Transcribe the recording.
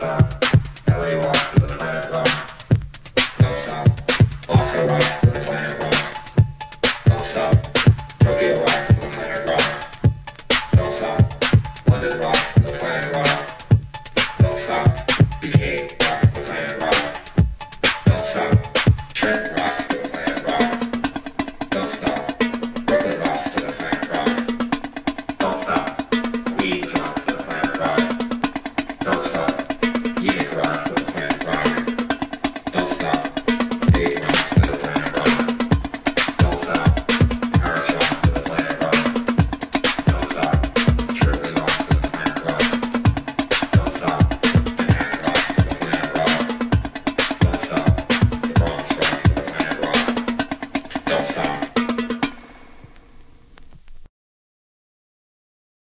back.